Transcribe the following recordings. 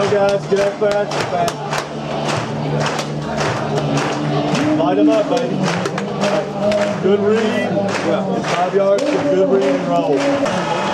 go, guys. Get up fast. fast. Light them up, baby. Good read. Yeah. Five yards. Good read and roll.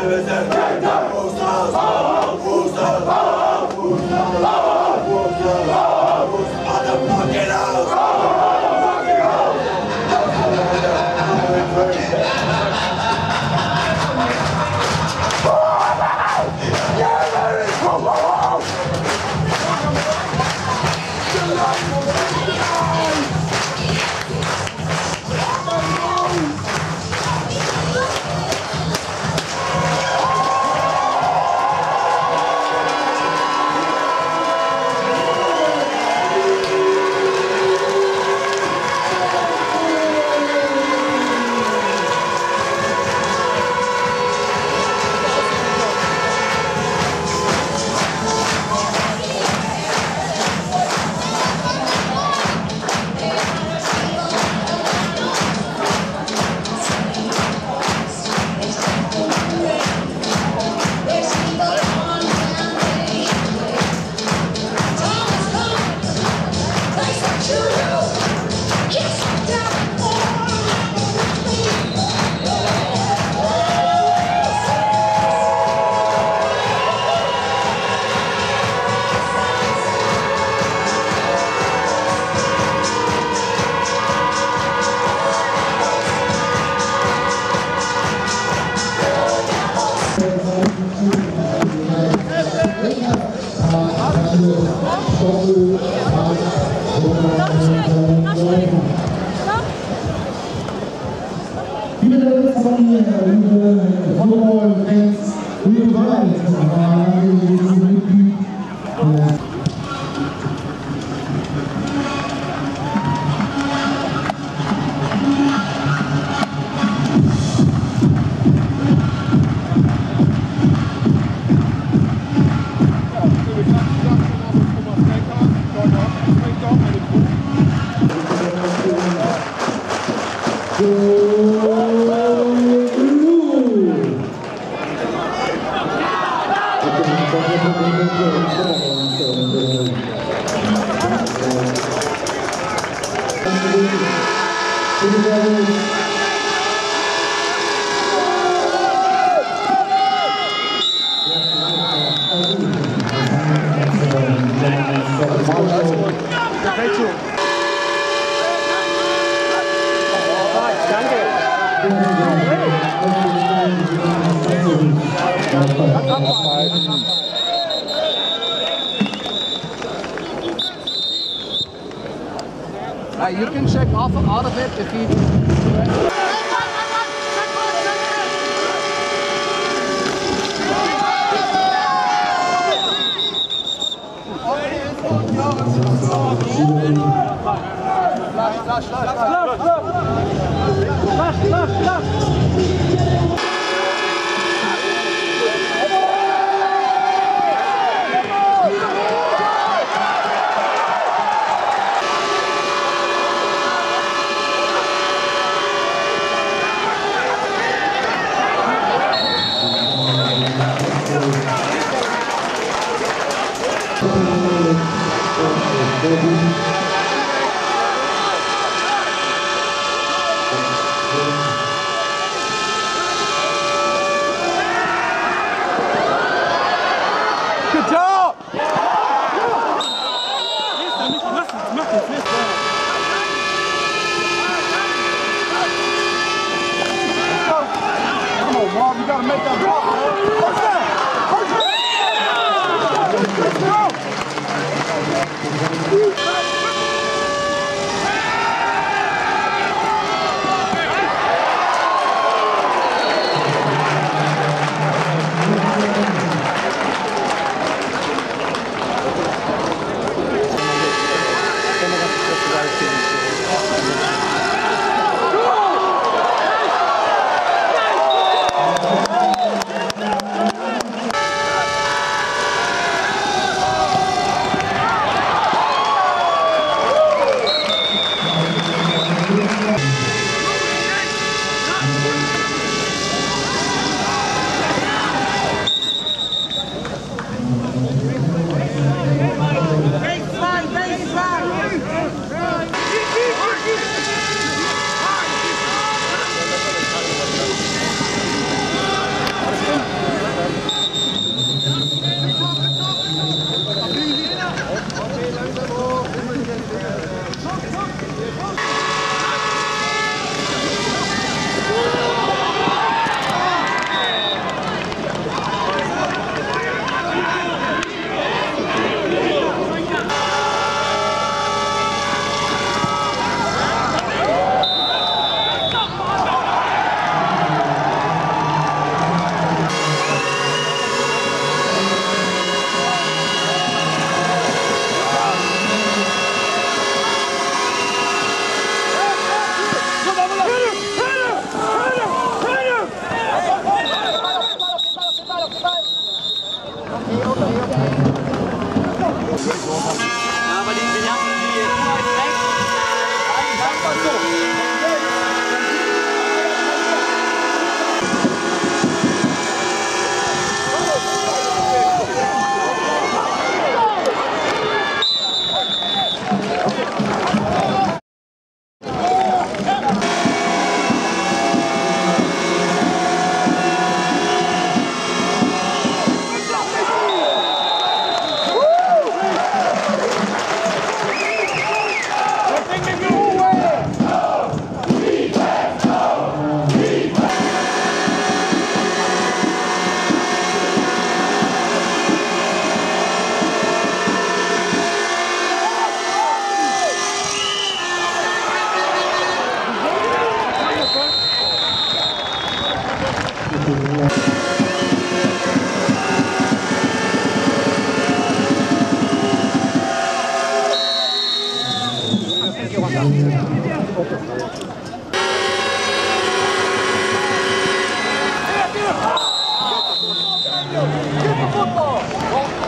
Mustafa, Mustafa, Mustafa, Mustafa. dụng cho các em trường đường Thank you. Danke. you can check off out of it if you... Flash, flash, flash. Marv, you gotta make that block. First down! First down! 있는 어?